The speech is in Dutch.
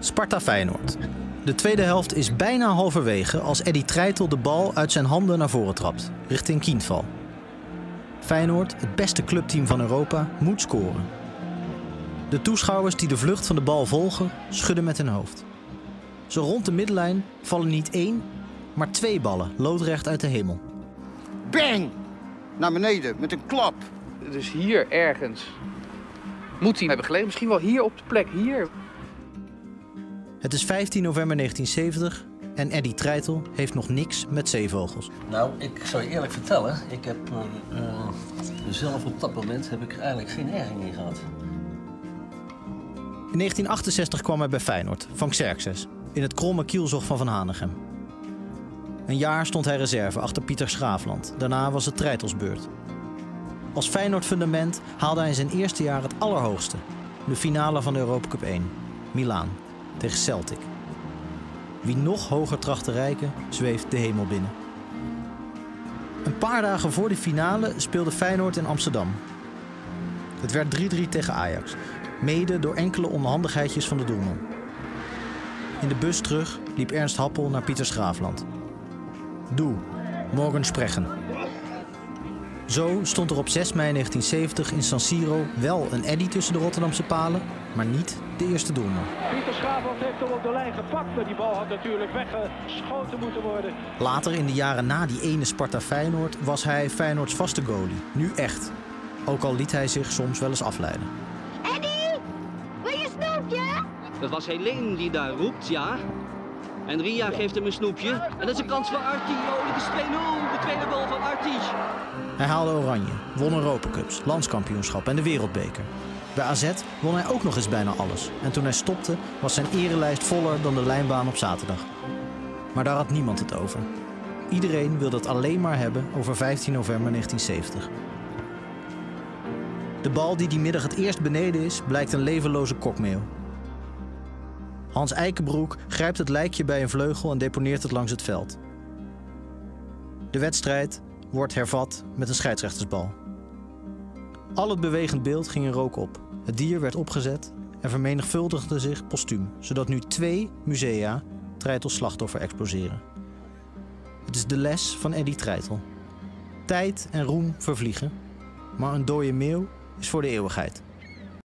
Sparta Feyenoord. De tweede helft is bijna halverwege als Eddy Treitel de bal uit zijn handen naar voren trapt, richting Kienval. Feyenoord, het beste clubteam van Europa, moet scoren. De toeschouwers die de vlucht van de bal volgen, schudden met hun hoofd. Zo rond de middenlijn vallen niet één, maar twee ballen loodrecht uit de hemel. Bang! Naar beneden met een klap. Dus hier ergens moet hij hebben gelegen. Misschien wel hier op de plek, hier. Het is 15 november 1970 en Eddy Treitel heeft nog niks met zeevogels. Nou, ik zou je eerlijk vertellen, ik heb eh, eh, zelf op dat moment heb ik eigenlijk geen erging in gehad. In 1968 kwam hij bij Feyenoord, van Xerxes, in het kromme kielzog van Van Hanegem. Een jaar stond hij reserve achter Pieter Schraafland. Daarna was het Treitelsbeurt. Als Feyenoord fundament haalde hij in zijn eerste jaar het allerhoogste. De finale van de Europa Cup 1. Milaan tegen Celtic. Wie nog hoger tracht te rijken, zweeft de hemel binnen. Een paar dagen voor de finale speelde Feyenoord in Amsterdam. Het werd 3-3 tegen Ajax, mede door enkele onhandigheidjes van de doelman. In de bus terug liep Ernst Happel naar Pieter Schraafland. Doe, morgen spreken. Zo stond er op 6 mei 1970 in San Siro wel een eddy tussen de Rotterdamse palen, maar niet de eerste doelman. Pieter Schraveld heeft hem op de lijn gepakt, maar die bal had natuurlijk weggeschoten moeten worden. Later in de jaren na die ene Sparta Feyenoord was hij Feyenoords vaste goalie. Nu echt. Ook al liet hij zich soms wel eens afleiden. Eddie, wil je snoepje? Dat was Helene die daar roept, ja. En Ria geeft hem een snoepje. En dat is een kans voor Artie. Oh, dat is 2-0. De tweede goal van Artie. Hij haalde Oranje, won Europacups, landskampioenschap en de wereldbeker. Bij AZ won hij ook nog eens bijna alles. En toen hij stopte was zijn erelijst voller dan de lijnbaan op zaterdag. Maar daar had niemand het over. Iedereen wilde het alleen maar hebben over 15 november 1970. De bal die die middag het eerst beneden is, blijkt een levenloze kokmeel. Hans Eikenbroek grijpt het lijkje bij een vleugel en deponeert het langs het veld. De wedstrijd wordt hervat met een scheidsrechtersbal. Al het bewegend beeld ging in rook op. Het dier werd opgezet en vermenigvuldigde zich postuum, zodat nu twee musea Treitels slachtoffer exploseren. Het is de les van Eddy Treitel. Tijd en roem vervliegen, maar een dode meeuw is voor de eeuwigheid.